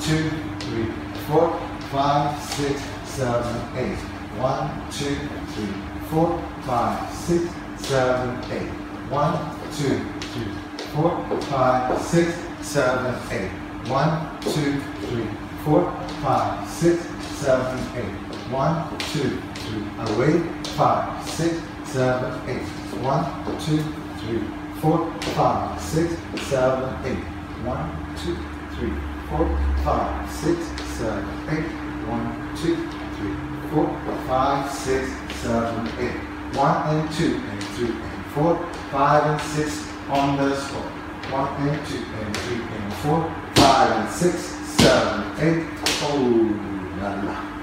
two, three, four, five, six, seven, eight. One, two, three, four, five, six, seven, eight. One, two, three, four, five, six, seven, eight. One, two, three, four, five, six, seven, eight. One, two, three. Away. Five, six, seven, eight. One, two, three, four, five, six, seven, eight. One, two, three, four, five, six, seven, eight. One, two, three, four, five, six, seven, eight. One and two and three and four, five and six on the spot. One and two and three and four, five and six, seven, eight. Oh la la.